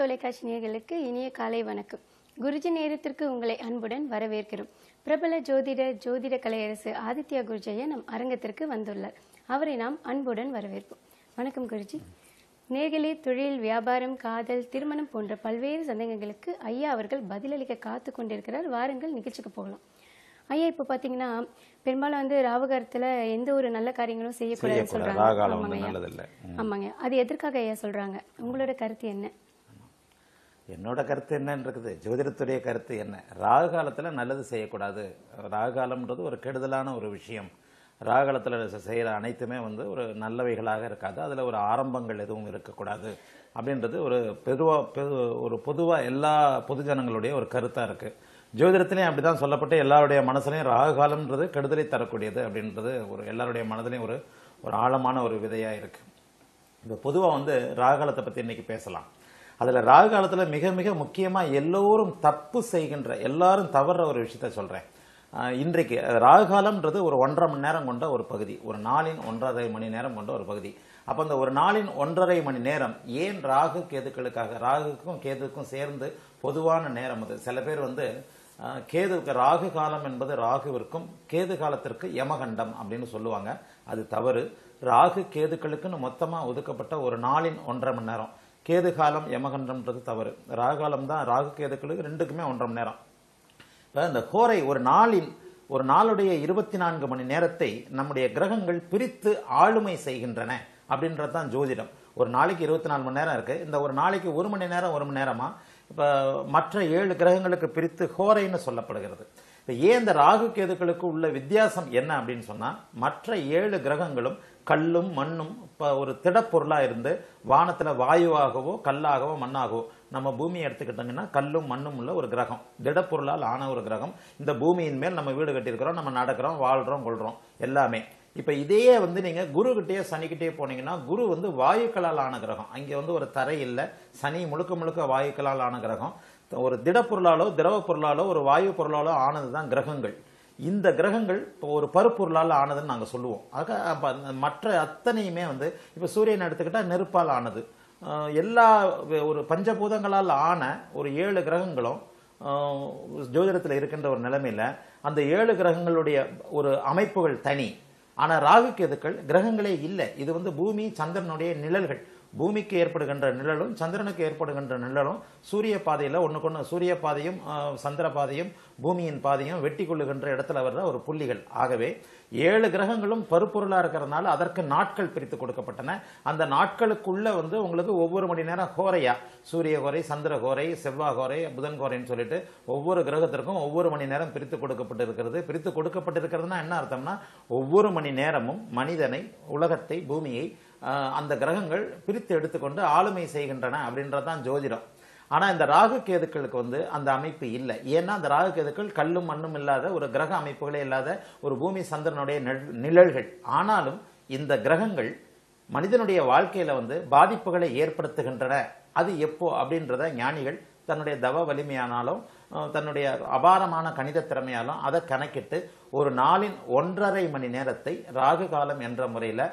தொலைக்காட்சி நேயர்களுக்கு இனிய காலை வணக்கம். குருஜி நேரத்திற்கு உங்களை அன்புடன் வரவேற்கிறோம். பிரபல ஜோதிடர் ஜோதிட கலையரசு ஆதித்யா குருஜையா நம் அரங்கத்திற்கு வந்துள்ளார். அவரை நாம் அன்புடன் வரவேற்போம். வணக்கம் குருஜி. நேர்களே தொழில் வியாபாரம் காதல் திருமணம் போன்ற பல்வேறு சந்தேகங்களுக்கு ஐயா அவர்கள் பதிலளிக்க காத்து கொண்டிருக்கிறார். வாருங்கள் நிகழ்ச்சிக்கு போகலாம். ஐயா இப்போ பார்த்தீங்கன்னா பெரும்பாலும் வந்து ராவகாரத்தில் எந்த ஒரு நல்ல காரியங்களும் செய்யக்கூடாதுன்னு ஆமாங்க. நல்லதில்லை. ஆமாங்க. அது எதற்காக ஐயா சொல்றாங்க? உங்களோட கருத்து என்ன? என்னோட கருத்து என்னன்னு இருக்குது ஜோதிடத்துடைய கருத்து என்ன? ராகு காலத்தில் நல்லது செய்யக்கூடாது. ராகு காலம்ன்றது ஒரு கெடுதலான ஒரு விஷயம். ராகு காலத்தில் செய்கிற அனைத்துமே வந்து ஒரு நல்லவைகளாக இருக்காது. அதில் ஒரு ஆரம்பங்கள் எதுவும் இருக்கக்கூடாது. அப்படின்றது ஒரு பெருவாக பெரு ஒரு பொதுவாக எல்லா பொதுஜனங்களுடைய ஒரு கருத்தாக இருக்குது ஜோதிடத்திலையும் அப்படிதான் சொல்லப்பட்டு எல்லாருடைய மனசுலையும் ராகு காலம்ன்றது கெடுதலை தரக்கூடியது அப்படின்றது ஒரு எல்லாருடைய மனதிலையும் ஒரு ஒரு ஆழமான ஒரு விதையாக இருக்குது இப்போ பொதுவாக வந்து ராகுகாலத்தை பற்றி இன்னைக்கு பேசலாம். அதில் ராகு காலத்தில் மிக மிக முக்கியமாக எல்லோரும் தப்பு செய்கின்ற எல்லாரும் தவறுற ஒரு விஷயத்த சொல்கிறேன் இன்றைக்கு ராகு காலம்ன்றது ஒரு ஒன்றரை மணி நேரம் கொண்ட ஒரு பகுதி. ஒரு நாளின் ஒன்றரை மணி நேரம் கொண்ட ஒரு பகுதி. அப்போ அந்த ஒரு நாளின் ஒன்றரை மணி நேரம் ஏன் ராகு கேதுக்களுக்காக ராகுக்கும் கேதுக்கும் சேர்ந்து பொதுவான நேரம் அது? சில பேர் வந்து ஆஹ், கேதுவுக்கு ராகு காலம் என்பது ராகுவிற்கும் கேது காலத்திற்கு யமகண்டம் அப்படின்னு சொல்லுவாங்க. அது தவறு. ராகு கேதுக்களுக்குன்னு மொத்தமாக ஒதுக்கப்பட்ட ஒரு நாளின் ஒன்றரை மணி நேரம். கேது காலம் யமகண்டம்ன்றது தவறு ராகு காலம் தான் ராகு கேதுக்களுக்கு ரெண்டுக்குமே ஒன்றரை மணி நேரம். இந்த கோரை ஒரு நாளின் ஒரு நாளுடைய இருபத்தி நான்கு மணி நேரத்தை நம்முடைய கிரகங்கள் பிரித்து ஆளுமை செய்கின்றன அப்படின்றது தான் ஜோதிடம். ஒரு நாளைக்கு இருபத்தி நாலு மணி நேரம் இருக்குது இந்த ஒரு நாளைக்கு ஒரு மணி நேரம் ஒரு மணி நேரமாக இப்போ மற்ற ஏழு கிரகங்களுக்கு பிரித்து ஹோரைன்னு சொல்லப்படுகிறது. இப்போ ஏன் இந்த ராகு கேதுக்களுக்கு உள்ள வித்தியாசம் என்ன அப்படின்னு சொன்னால் மற்ற ஏழு கிரகங்களும் கல்லும் மண்ணும் இப்போ ஒரு திடப்பொருளாக இருந்து வானத்தில் வாயுவாகவோ கல்லாகவோ மண்ணாகவோ நம்ம பூமியை எடுத்துக்கிட்டோங்கன்னா கல்லும் மண்ணும் உள்ள ஒரு கிரகம். திடப்பொருளால் ஆன ஒரு கிரகம். இந்த பூமியின் மேல் நம்ம வீடு கட்டியிருக்கிறோம் நம்ம நடக்கிறோம் வாழ்கிறோம் கொள்கிறோம் எல்லாமே. இப்போ இதையே வந்து நீங்கள் குருக்கிட்டே சனிக்கிட்டே போனீங்கன்னா குரு வந்து வாயுக்களால் ஆன கிரகம். அங்கே வந்து ஒரு தரை இல்லை. சனி முழுக்க முழுக்க வாயுக்களால் ஆன கிரகம். ஒரு திடப்பொருளாலோ திரவ பொருளாலோ ஒரு வாயு பொருளாலோ ஆனது தான் கிரகங்கள். இந்த கிரகங்கள் இப்போ ஒரு பருப்பொருளால் ஆனதுன்னு நாங்கள் சொல்லுவோம். ஆக மற்ற அத்தனையுமே வந்து இப்போ சூரியன் எடுத்துக்கிட்டால் நெருப்பால் ஆனது. எல்லா ஒரு பஞ்சபூதங்களால் ஆன ஒரு ஏழு கிரகங்களும் ஜோதிடத்தில் இருக்கின்ற ஒரு நிலைமையில் அந்த ஏழு கிரகங்களுடைய ஒரு அமைப்புகள் தனி. ஆனால் ராகு கேதுக்கள் கிரகங்களே இல்லை. இது வந்து பூமி சந்திரனுடைய நிழல்கள். பூமிக்கு ஏற்படுகின்ற நிழலும் சந்திரனுக்கு ஏற்படுகின்ற நிழலும் சூரிய பாதையில் ஒன்றுக்கொன்று சூரிய பாதையும் சந்திர பாதையும் பூமியின் பாதையும் வெட்டி கொள்ளுகின்ற இடத்துல வர்ற ஒரு புள்ளிகள். ஆகவே ஏழு கிரகங்களும் பருப்பொருளாக இருக்கிறதுனால அதற்கு நாட்கள் பிரித்து கொடுக்கப்பட்டன. அந்த நாட்களுக்குள்ள வந்து உங்களுக்கு ஒவ்வொரு மணி நேரம் கோரையா சூரிய கோரை சந்திர கோரை செவ்வாய் கோரை புதன் கோரைன்னு சொல்லிட்டு ஒவ்வொரு கிரகத்திற்கும் ஒவ்வொரு மணி நேரம் பிரித்து கொடுக்கப்பட்டிருக்கிறது. பிரித்து கொடுக்கப்பட்டிருக்கிறதுனா என்ன அர்த்தம்னா ஒவ்வொரு மணி நேரமும் மனிதனை உலகத்தை பூமியை அந்த கிரகங்கள் பிரித்து எடுத்துக்கொண்டு ஆளுமை செய்கின்றன அப்படின்றதான் ஜோதிடம். ஆனால் இந்த ராகு கேதுக்களுக்கு வந்து அந்த அமைப்பு இல்லை. ஏன்னா அந்த ராகு கேதுக்கள் கல்லும் மண்ணும் இல்லாத ஒரு கிரக அமைப்புகளே இல்லாத ஒரு பூமி சந்திரனுடைய நிழல்கள். ஆனாலும் இந்த கிரகங்கள் மனிதனுடைய வாழ்க்கையில வந்து பாதிப்புகளை ஏற்படுத்துகின்றன. அது எப்போ அப்படின்றத ஞானிகள் தன்னுடைய தவ வலிமையானாலும் தன்னுடைய அபாரமான கணித திறமையாலும் அதை கணக்கிட்டு ஒரு நாளின் ஒன்றரை மணி நேரத்தை ராகு காலம் என்ற முறையில்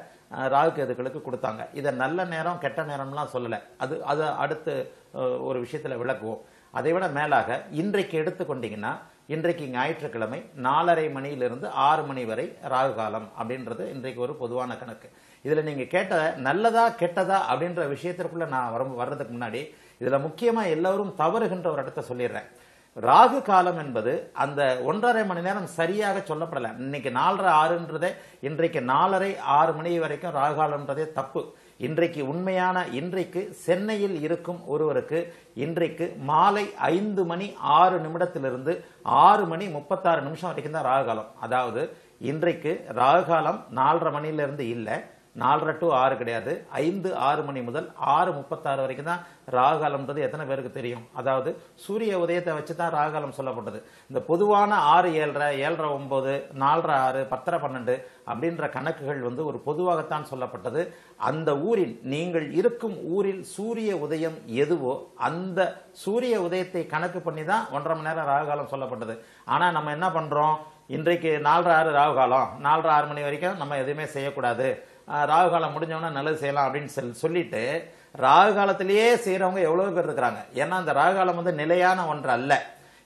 ராகு கேதுகளுக்கு கொடுத்தாங்க. இதை நல்ல நேரம் கெட்ட நேரம்லாம் சொல்லலை. அது அது அடுத்து ஒரு விஷயத்தில் விளக்குவோம். அதை விட மேலாக இன்றைக்கு எடுத்துக்கொண்டீங்கன்னா இன்றைக்கு ஞாயிற்றுக்கிழமை நாலரை மணியிலிருந்து ஆறு மணி வரை ராகு காலம் அப்படின்றது இன்றைக்கு ஒரு பொதுவான கணக்கு. இதில் நீங்கள் கேட்ட நல்லதா கெட்டதா அப்படின்ற விஷயத்திற்குள்ள நான் வர வர்றதுக்கு முன்னாடி இதில் முக்கியமாக எல்லோரும் தவறுகின்ற ஒரு இடத்த சொல்லிடுறேன். ராகு காலம் என்பது அந்த ஒன்றரை மணி நேரம் சரியாக சொல்லப்படல. இன்னைக்கு நாலரை ஆறுன்றதே இன்றைக்கு நாலரை ஆறு மணி வரைக்கும் ராகு காலம்ன்றதே தப்பு. இன்றைக்கு உண்மையான இன்றைக்கு சென்னையில் இருக்கும் ஒருவருக்கு இன்றைக்கு மாலை ஐந்து மணி ஆறு நிமிடத்திலிருந்து ஆறு மணி முப்பத்தாறு நிமிஷம் வரைக்கும் தான் ராகு காலம். அதாவது இன்றைக்கு ராகு காலம் நாலரை மணியிலிருந்து இல்லை நாலரை டு ஆறு கிடையாது. ஐந்து ஆறு மணி முதல் ஆறு முப்பத்தாறு வரைக்கும் தான் ராகுகாலம்ன்றது எத்தனை பேருக்கு தெரியும்? அதாவது சூரிய உதயத்தை வச்சு தான் ராகுகாலம் சொல்லப்பட்டது. இந்த பொதுவான ஆறு ஏழரை ஏழரை ஒம்பது நாலரை ஆறு பத்தரை பன்னெண்டு அப்படின்ற கணக்குகள் வந்து ஒரு பொதுவாகத்தான் சொல்லப்பட்டது. அந்த ஊரில் நீங்கள் இருக்கும் ஊரில் சூரிய உதயம் எதுவோ அந்த சூரிய உதயத்தை கணக்கு பண்ணி தான் ஒன்றரை மணி நேரம் ராகுகாலம் சொல்லப்பட்டது. ஆனால் நம்ம என்ன பண்ணுறோம் இன்றைக்கு நாலரை ஆறு ராகுகாலம். நாலரை ஆறு மணி வரைக்கும் நம்ம எதுவுமே செய்யக்கூடாது. ராகு காலம் முடிஞ்சவொடனே நல்லது செய்யலாம் அப்படின்னு சொல்லி சொல்லிட்டு ராகு காலத்திலேயே செய்கிறவங்க எவ்வளோ பேர் இருக்கிறாங்க. ஏன்னா அந்த ராகு காலம் வந்து நிலையான ஒன்று அல்ல.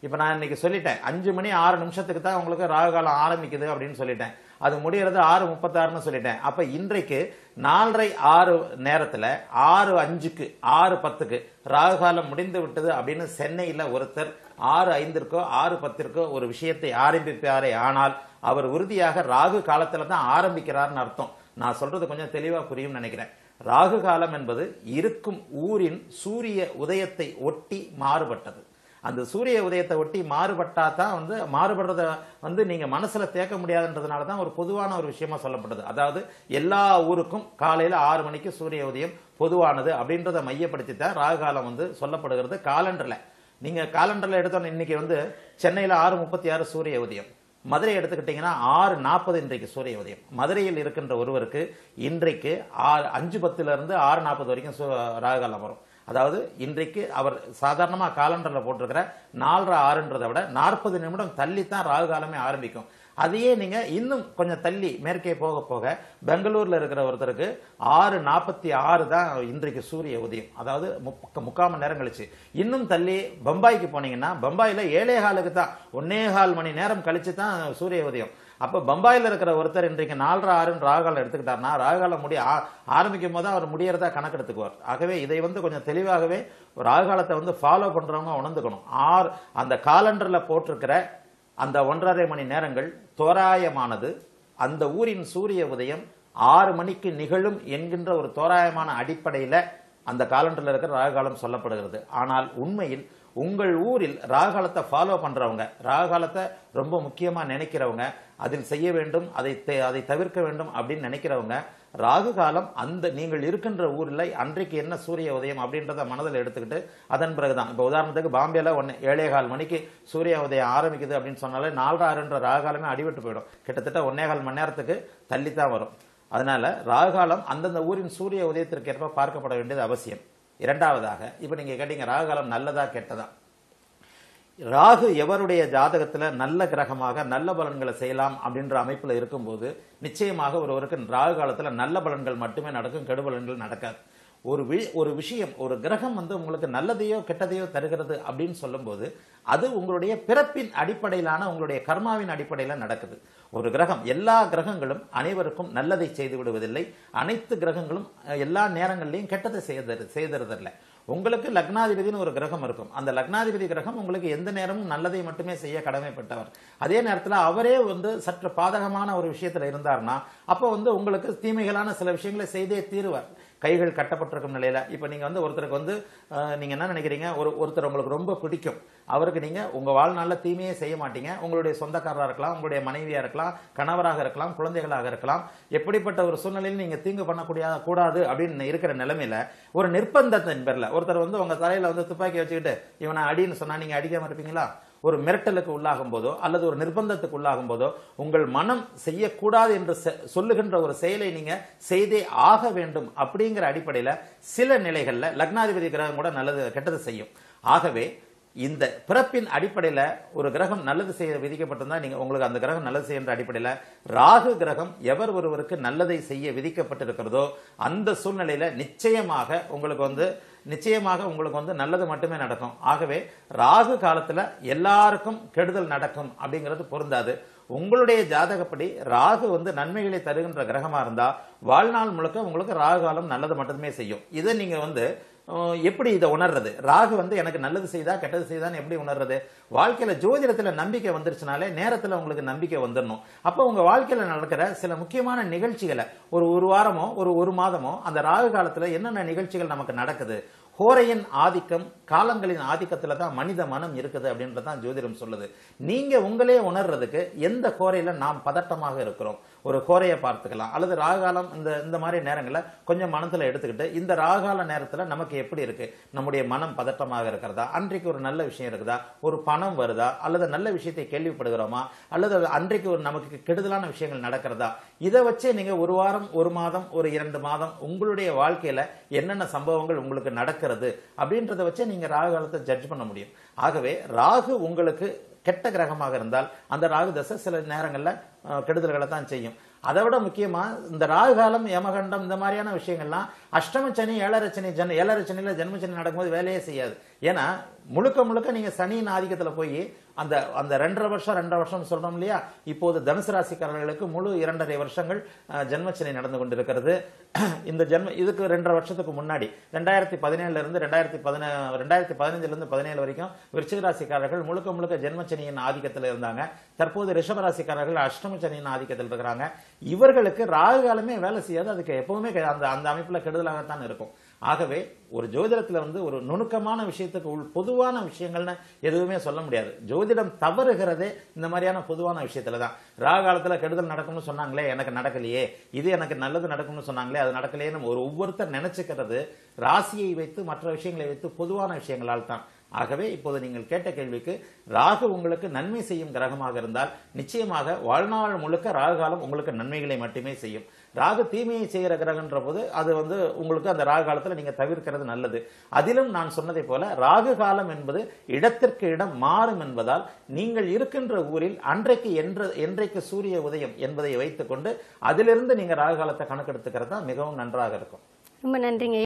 இப்போ நான் இன்னைக்கு சொல்லிட்டேன் அஞ்சு மணி ஆறு நிமிஷத்துக்கு தான் உங்களுக்கு ராகு காலம் ஆரம்பிக்குது அப்படின்னு சொல்லிட்டேன். அது முடிகிறது ஆறு முப்பத்தாறுன்னு சொல்லிட்டேன். அப்போ இன்றைக்கு நாலரை ஆறு நேரத்தில் ஆறு அஞ்சுக்கு ஆறு பத்துக்கு ராகு காலம் முடிந்து விட்டது அப்படின்னு சென்னையில் ஒருத்தர் ஆறு ஐந்திற்கோ ஆறு பத்திற்கோ ஒரு விஷயத்தை ஆரம்பிப்பாரே ஆனால் அவர் உறுதியாக ராகு காலத்தில் தான் ஆரம்பிக்கிறார்னு அர்த்தம். நான் சொல்றது கொஞ்சம் தெளிவாக புரியும் நினைக்கிறேன். ராகு காலம் என்பது இருக்கும் ஊரின் சூரிய உதயத்தை ஒட்டி மாறுபட்டது. அந்த சூரிய உதயத்தை ஒட்டி மாறுபட்டா தான் வந்து மாறுபடுறத வந்து நீங்க மனசுல தேக்க முடியாதுன்றதுனால தான் ஒரு பொதுவான ஒரு விஷயமா சொல்லப்பட்டது. அதாவது எல்லா ஊருக்கும் காலையில ஆறு மணிக்கு சூரிய உதயம் பொதுவானது அப்படின்றத மையப்படுத்தி தான் ராகு காலம் வந்து சொல்லப்படுகிறது. காலண்டர்ல. நீங்க காலண்டர்ல எடுத்தோன்னு இன்னைக்கு வந்து சென்னையில ஆறு முப்பத்தி ஆறு சூரிய உதயம். மதுரை எடுத்துக்கிட்டிங்கன்னா ஆறு நாற்பது இன்றைக்கு சூரிய உதயம். மதுரையில் இருக்கின்ற ஒருவருக்கு இன்றைக்கு ஆறு அஞ்சு பத்துலேருந்து ஆறு நாற்பது வரைக்கும் சு- ராகுகாலம் வரும். அதாவது இன்றைக்கு அவர் சாதாரணமாக காலண்டரில் போட்டிருக்கிற நாலரை ஆறுன்றதை விட நாற்பது நிமிடம் தள்ளி தான் ராகு காலமே ஆரம்பிக்கும். அதையே நீங்க இன்னும் கொஞ்சம் தள்ளி மேற்கே போக போக பெங்களூர்ல இருக்கிற ஒருத்தருக்கு ஆறு நாற்பத்தி ஆறு தான் இன்றைக்கு சூரிய உதயம். அதாவது முக்க- முக்கால் மணி நேரம் கழிச்சு. இன்னும் தள்ளி பம்பாய்க்கு போனீங்கன்னா பம்பாயில ஏழே காலுக்கு தான் ஒன்னே கால் மணி நேரம் கழிச்சு தான் சூரிய உதயம். அப்ப பம்பாயில இருக்கிற ஒருத்தர் இன்றைக்கு நாலரை ஆறுன்னு ராகாலம் எடுத்துக்கிட்டாருன்னா ராகாலம் முடிய ஆரம்பிக்கும் போது அவர் முடியறதா கணக்கெடுத்துக்குவார் ஆகவே இதை வந்து கொஞ்சம் தெளிவாகவே ராகாலத்தை வந்து ஃபாலோ பண்றவங்க உணர்ந்துக்கணும். ஆறு அந்த காலண்டர்ல போட்டிருக்கிற அந்த ஒன்றரை மணி நேரங்கள் தோராயமானது. அந்த ஊரின் சூரிய உதயம் ஆறு மணிக்கு நிகழும் என்கின்ற ஒரு தோராயமான அடிப்படையில் அந்த காலண்டரில் இருக்கிற ராகுகாலம் சொல்லப்படுகிறது. ஆனால் உண்மையில் உங்கள் ஊரில் ராகுகாலத்தை ஃபாலோ பண்ணுறவங்க ராகுகாலத்தை ரொம்ப முக்கியமாக நினைக்கிறவங்க அதில் செய்ய வேண்டும் அதை அதை தவிர்க்க வேண்டும் அப்படின்னு நினைக்கிறவங்க ராகு காலம் அந்த நீங்கள் இருக்கின்ற ஊரில் அன்றைக்கு என்ன சூரிய உதயம் அப்படின்றத மனதில் எடுத்துக்கிட்டு அதன் பிறகுதான். இப்போ உதாரணத்துக்கு பாம்பேல ஒன்று ஏழே கால் மணிக்கு சூரிய உதயம் ஆரம்பிக்குது அப்படின்னு சொன்னாலே நாலு ஆறுன்ற ராகு காலமே அடிபட்டு போயிடும். கிட்டத்தட்ட ஒன்னே கால் மணி நேரத்துக்கு தள்ளித்தான் வரும். அதனால ராகுகாலம் அந்தந்த ஊரின் சூரிய உதயத்திற்கு ஏற்ப பார்க்கப்பட வேண்டியது அவசியம். இரண்டாவதாக இப்போ நீங்கள் கேட்டீங்க ராகுகாலம் நல்லதா கெட்டதா? ராகு எவருடைய ஜாதகத்தில் நல்ல கிரகமாக நல்ல பலன்களை செய்யலாம் அப்படின்ற அமைப்பில் இருக்கும்போது நிச்சயமாக ஒருவருக்கு ராகு காலத்தில் நல்ல பலன்கள் மட்டுமே நடக்கும் கெடு பலன்கள் நடக்காது. ஒரு வி ஒரு விஷயம் ஒரு கிரகம் வந்து உங்களுக்கு நல்லதையோ கெட்டதையோ தருகிறது அப்படின்னு சொல்லும்போது அது உங்களுடைய பிறப்பின் அடிப்படையிலான உங்களுடைய கர்மாவின் அடிப்படையில் நடக்குது. ஒரு கிரகம் எல்லா கிரகங்களும் அனைவருக்கும் நல்லதை செய்து விடுவதில்லை. அனைத்து கிரகங்களும் எல்லா நேரங்களிலையும் கெட்டதை செய்தது செய்தறதில்லை. உங்களுக்கு லக்னாதிபதினு ஒரு கிரகம் இருக்கும். அந்த லக்னாதிபதி கிரகம் உங்களுக்கு எந்த நேரமும் நல்லதை மட்டுமே செய்ய கடமைப்பட்டவர். அதே நேரத்தில் அவரே வந்து சற்று பாதகமான ஒரு விஷயத்தில் இருந்தார்னா அப்போ வந்து உங்களுக்கு தீமைகளான சில விஷயங்களை செய்தே தீருவார். கைகள் கட்டப்பட்டிருக்கும் நிலையில இப்போ நீங்க வந்து ஒருத்தருக்கு வந்து நீங்கள் நீங்க என்ன நினைக்கிறீங்க? ஒரு ஒருத்தர் உங்களுக்கு ரொம்ப பிடிக்கும். அவருக்கு நீங்க உங்க வாழ்நாளில் தீமையே செய்ய மாட்டீங்க. உங்களுடைய சொந்தக்காரராக இருக்கலாம் உங்களுடைய மனைவியா இருக்கலாம் கணவராக இருக்கலாம் குழந்தைகளாக இருக்கலாம். எப்படிப்பட்ட ஒரு சூழ்நிலையில் நீங்க தீங்கு பண்ணக்கூடிய கூடாது அப்படின்னு இருக்கிற நிலைமையில ஒரு நிர்பந்தத்தின் பேரில் ஒருத்தர் வந்து உங்க தலையில வந்து துப்பாக்கி வச்சுக்கிட்டு இவனை அடின்னு சொன்னா நீங்க அடிக்காம இருப்பீங்களா? ஒரு மிரட்டலுக்கு உள்ளாகும் போதோ அல்லது ஒரு நிர்பந்தத்துக்கு உள்ளாகும் போதோ உங்கள் மனம் செய்யக்கூடாது என்று செ- சொல்லுகின்ற ஒரு செயலை நீங்க செய்தே ஆக வேண்டும் அப்படிங்கிற அடிப்படையில் சில நிலைகளில் லக்னாதிபதி கிரகம் கூட நல்லது கெட்டது செய்யும். ஆகவே இந்த பிறப்பின் அடிப்படையில் ஒரு கிரகம் நல்லது செய்ய விதிக்கப்பட்டிருந்தா நீங்க உங்களுக்கு அந்த கிரகம் நல்லது செய்கின்ற அடிப்படையில் ராகு கிரகம் எவர் ஒருவருக்கு நல்லதை செய்ய விதிக்கப்பட்டிருக்கிறதோ அந்த சூழ்நிலையில நிச்சயமாக உங்களுக்கு வந்து நிச்சயமாக உங்களுக்கு வந்து நல்லது மட்டுமே நடக்கும். ஆகவே ராகு காலத்துல எல்லாருக்கும் கெடுதல் நடக்கும் அப்படிங்கிறது பொருந்தாது. உங்களுடைய ஜாதகப்படி ராகு வந்து நன்மைகளை தருகின்ற கிரகமா இருந்தா வாழ்நாள் முழுக்க உங்களுக்கு ராகு காலம் நல்லது மட்டுமே செய்யும். இதை நீங்க வந்து எப்படி இதை உணர்றது? ராகு வந்து எனக்கு நல்லது செய்தா கெட்டது செய்தான்னு எப்படி உணர்றது? வாழ்க்கையில் ஜோதிடத்தில் நம்பிக்கை வந்துருச்சுனாலே நேரத்தில் உங்களுக்கு நம்பிக்கை வந்துடணும் அப்போ உங்கள் வாழ்க்கையில் நடக்கிற சில முக்கியமான நிகழ்ச்சிகளை ஒரு ஒரு வாரமோ ஒரு ஒரு மாதமோ அந்த ராகு காலத்தில் என்னென்ன நிகழ்ச்சிகள் நமக்கு நடக்குது? கோரையின் ஆதிக்கம் காலங்களின் ஆதிக்கத்தில் தான் மனித மனம் இருக்குது அப்படின்றதான் ஜோதிடம் சொல்லுது. நீங்க உங்களே உணர்றதுக்கு எந்த கோரையில நாம் பதட்டமாக இருக்கிறோம்? ஒரு கோரையை பார்த்துக்கலாம். அல்லது ராகாலம் இந்த இந்த மாதிரி நேரங்களை கொஞ்சம் மனத்தில் எடுத்துக்கிட்டு இந்த ராகால நேரத்தில் நமக்கு எப்படி இருக்கு? நம்முடைய மனம் பதட்டமாக இருக்கிறதா? அன்றைக்கு ஒரு நல்ல விஷயம் இருக்குதா? ஒரு பணம் வருதா? அல்லது நல்ல விஷயத்தை கேள்விப்படுகிறோமா? அல்லது அன்றைக்கு ஒரு நமக்கு கெடுதலான விஷயங்கள் நடக்கிறதா? இதை வச்சே நீங்கள் ஒரு வாரம் ஒரு மாதம் ஒரு இரண்டு மாதம் உங்களுடைய வாழ்க்கையில் என்னென்ன சம்பவங்கள் உங்களுக்கு நடக்கிறது அப்படின்றத வச்சே நீங்கள் ராகு காலத்தை ஜட்ஜ் பண்ண முடியும். ஆகவே ராகு உங்களுக்கு கெட்ட கிரகமாக இருந்தால் அந்த ராகு தசை சில நேரங்களில் கெடுதல்களை தான் செய்யும். அதை விட முக்கியமாக இந்த ராகு காலம் யமகண்டம் இந்த மாதிரியான விஷயங்கள்லாம் அஷ்டம சனி ஏழரை ஜன் ஏழரச்சனியில் ஜென்மச்சனி நடக்கும்போது வேலையே செய்யாது. ஏன்னா முழுக்க முழுக்க நீங்க சனியின் ஆதிக்கத்துல போய் அந்த அந்த ரெண்டரை வருஷம் ரெண்டரை வருஷம் சொல்றோம் இல்லையா? இப்போது தனுசு ராசிக்காரர்களுக்கு முழு இரண்டரை வருஷங்கள் அஹ், நடந்து கொண்டிருக்கிறது. இந்த ஜென்ம இதுக்கு ரெண்டரை வருஷத்துக்கு முன்னாடி ரெண்டாயிரத்தி பதினேழுல இருந்து ரெண்டாயிரத்தி பதின ரெண்டாயிரத்தி பதினஞ்சுல இருந்து பதினேழு வரைக்கும் விருச்சிக ராசிக்காரர்கள் முழுக்க முழுக்க ஜென்மச்சனியின் ஆதிக்கத்தில் இருந்தாங்க. தற்போது ரிஷப ராசிக்காரர்கள் அஷ்டம சனியின் ஆதிக்கத்தில் இருக்கிறாங்க. இவர்களுக்கு ராகு காலமே வேலை செய்யாது. அதுக்கு எப்பவுமே அந்த அந்த அமைப்புல கெடுதலாகத்தான் இருக்கும். ஆகவே ஒரு ஜோதிடத்தில் வந்து ஒரு நுணுக்கமான விஷயத்துக்கு உள் பொதுவான விஷயங்கள்னு எதுவுமே சொல்ல முடியாது. ஜோதிடம் தவறுகிறதே இந்த மாதிரியான பொதுவான விஷயத்துல தான். ராகாலத்தில் கெடுதல் நடக்கும்னு சொன்னாங்களே எனக்கு நடக்கலையே. இது எனக்கு நல்லது நடக்கும்னு சொன்னாங்களே அது நடக்கலையேன்னு ஒரு ஒவ்வொருத்தர் நினைச்சுக்கிறது ராசியை வைத்து மற்ற விஷயங்களை வைத்து பொதுவான விஷயங்களால் தான் ஆகவே இப்போது நீங்கள் கேட்ட கேள்விக்கு ராகு உங்களுக்கு நன்மை செய்யும் கிரகமாக இருந்தால் நிச்சயமாக வாழ்நாள் முழுக்க ராகு காலம் உங்களுக்கு நன்மைகளை மட்டுமே செய்யும். ராகு தீமையை செய்கிற கிரகன்ற போது அது வந்து உங்களுக்கு அந்த ராகு காலத்தில் நீங்கள் தவிர்க்கிறது நல்லது. அதிலும் நான் சொன்னதை போல ராகு காலம் என்பது இடத்திற்கு இடம் மாறும் என்பதால் நீங்கள் இருக்கின்ற ஊரில் அன்றைக்கு என்ற என்றைக்கு சூரிய உதயம் என்பதை வைத்துக்கொண்டு அதிலிருந்து நீங்கள் ராகு காலத்தை கணக்கெடுத்துக்கிறது தான் மிகவும் நன்றாக இருக்கும். ரொம்ப நன்றிங்க.